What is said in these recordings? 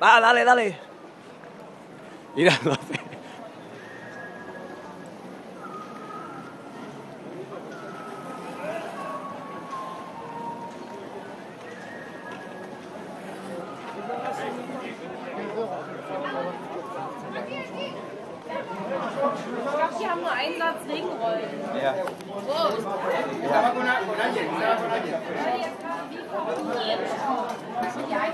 Va, dale, dale. Mira, lo hace. Hier haben nur einen Satz Regenrollen. Ja. So. Ja. Äh,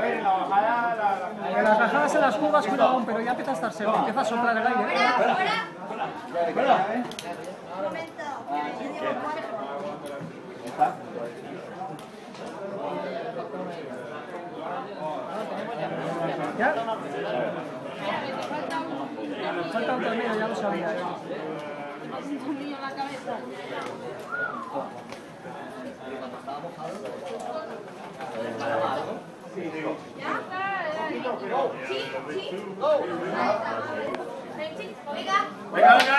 ver, en la bajada... La, En las bajadas en las cubas cuidado, pero ya empieza a estar seco, empieza a soplar el aire. ¡Fuera, fuera! fuera. fuera. Un momento, ¿Ya? Falta un termino ya lo sabía. un niño en la cabeza. Wake up, wake up.